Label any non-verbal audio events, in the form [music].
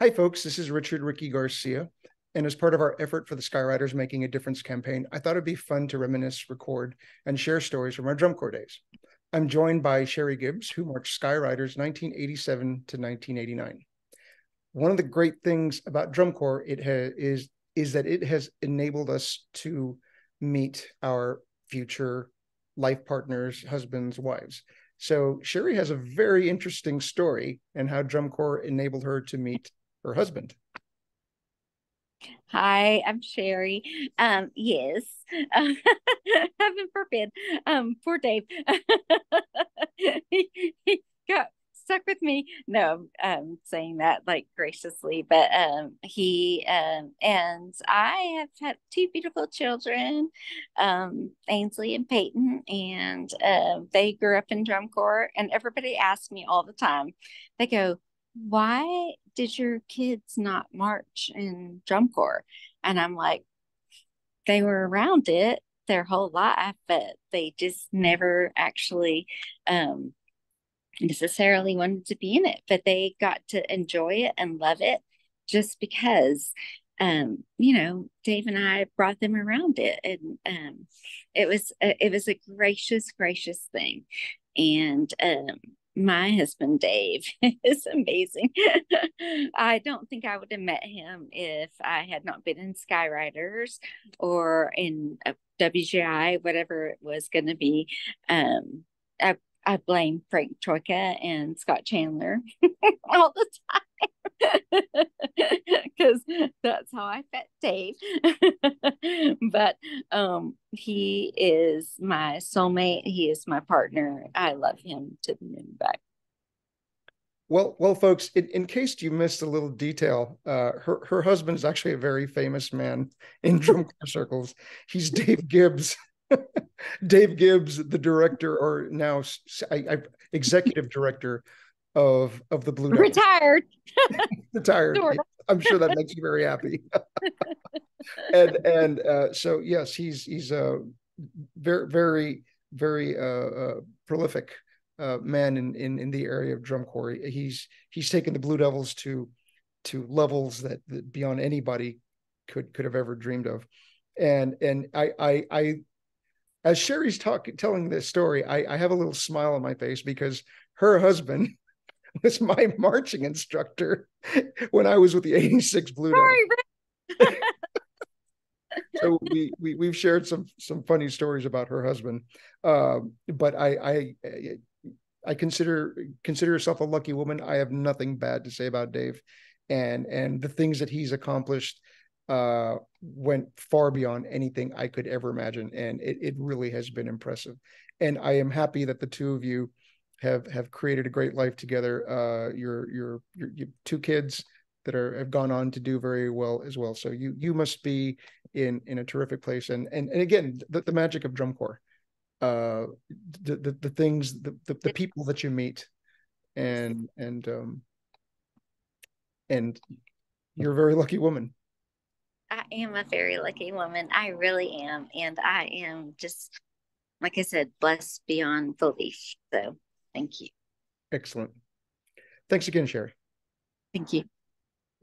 Hi, folks. This is Richard Ricky Garcia. And as part of our effort for the Sky Ryders Making a Difference campaign, I thought it'd be fun to reminisce, record, and share stories from our drum corps days. I'm joined by Sherrie Gibbs, who marched Sky Ryders 1987 to 1989. One of the great things about drum corps it is is that it has enabled us to meet our future life partners, husbands, wives. So Sherrie has a very interesting story and how drum corps enabled her to meet her husband. Hi, I'm Sherrie. Um, yes, [laughs] heaven forbid. Um, poor Dave. he, [laughs] he got stuck with me. No, I'm saying that like graciously, but um, he um, and I have had two beautiful children, um, Ainsley and Peyton, and uh, they grew up in drum corps. And everybody asks me all the time. They go, "Why did your kids not march in drum corps?" And I'm like, "They were around it." their whole life but they just never actually um necessarily wanted to be in it, but they got to enjoy it and love it just because um you know dave and i brought them around it and um it was a, it was a gracious gracious thing and um my husband dave [laughs] is amazing [laughs] i don't think i would have met him if i had not been in sky ryders or in a wgi whatever it was going to be um I I blame Frank Troika and Scott Chandler [laughs] all the time because that's how I met Dave. but um, he is my soulmate. He is my partner. I love him to the moon and back. Well, well, folks, in, in case you missed a little detail, uh, her her husband is actually a very famous man [laughs] in drum [laughs] circles. He's Dave Gibbs. [laughs] Dave Gibbs, the director, or now I, I, executive director of of the Blue Devils. Retired. Retired. I'm sure that makes you very happy. And and uh, so yes, he's he's a very very very uh, uh, prolific uh, man in, in in the area of drum corps. He's he's taken the Blue Devils to to levels that, that beyond anybody could could have ever dreamed of and and I I I as Sherrie's talking, telling this story, I, I have a little smile on my face because her husband [laughs] was my marching instructor [laughs] when I was with the 86 Blue Sorry, so we, we we've shared some some funny stories about her husband, um, but I I I consider consider herself a lucky woman. I have nothing bad to say about Dave, and and the things that he's accomplished uh, went far beyond anything I could ever imagine, and it, it really has been impressive. And I am happy that the two of you have have created a great life together. Uh, your your your, your two kids that are have gone on to do very well as well. So you you must be in in a terrific place. And and and again, the, the magic of drum corps, uh, the the, the things, the, the, the people that you meet, and and um, and you're a very lucky woman. I am a very lucky woman. I really am. And I am just, like I said, blessed beyond belief. So thank you. Excellent. Thanks again, Sherrie. Thank you.